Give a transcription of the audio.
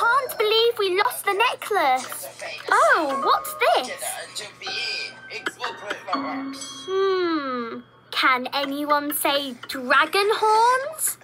can't believe we lost the necklace. Oh, what's this? Hmm. Can anyone say dragon horns?